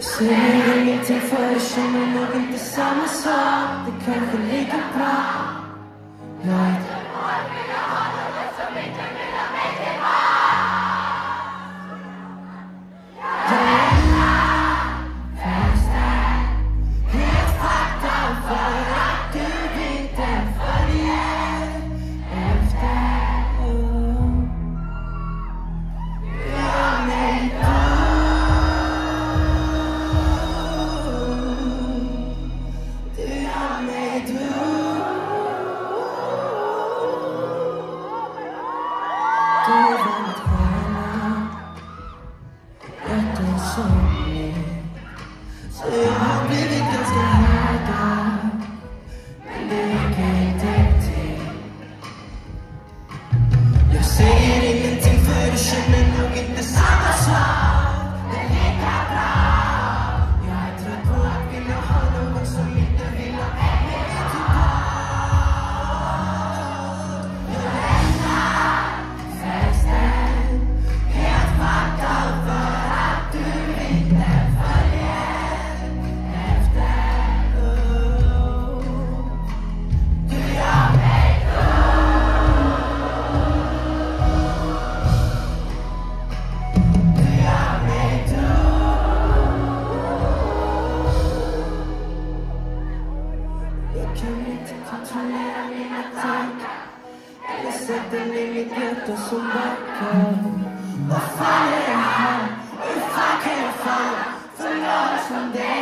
Säger ingenting för jag känner nog inte samma sak Det kanske lika bra Hjärtan som tornera mi attacca E le sette lì mi ghiotto su un bacco What fun it had, if I can find the love someday